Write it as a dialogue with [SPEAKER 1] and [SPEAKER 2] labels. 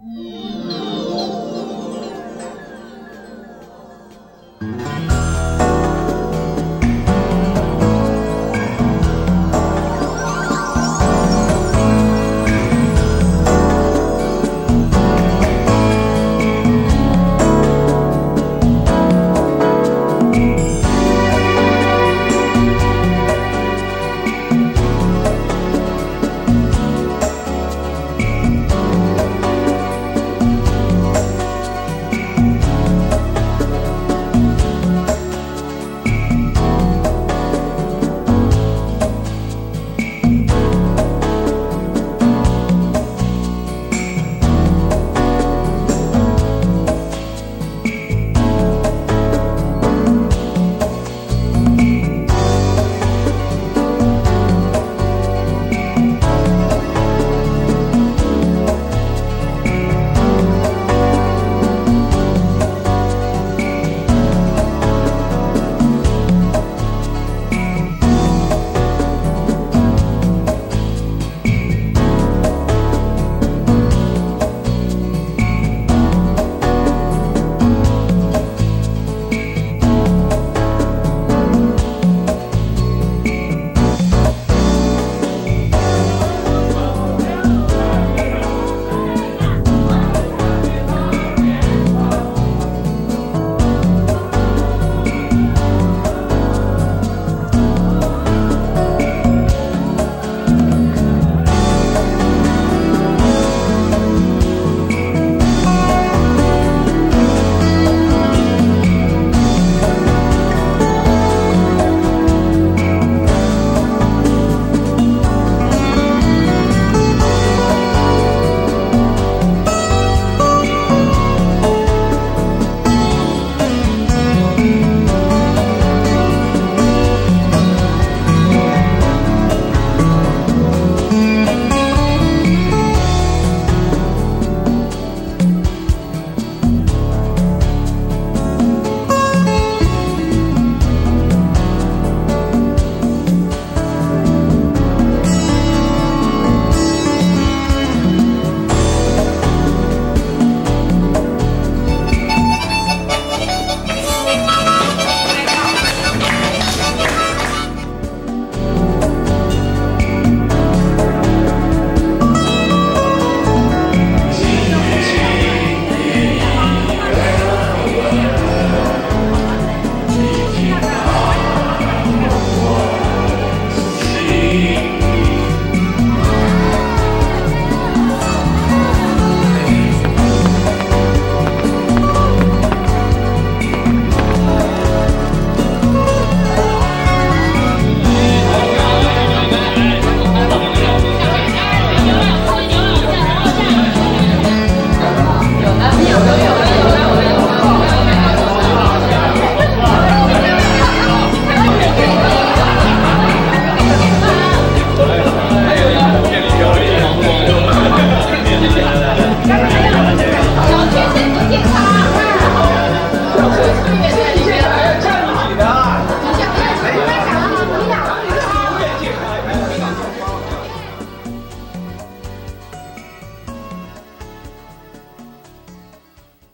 [SPEAKER 1] Música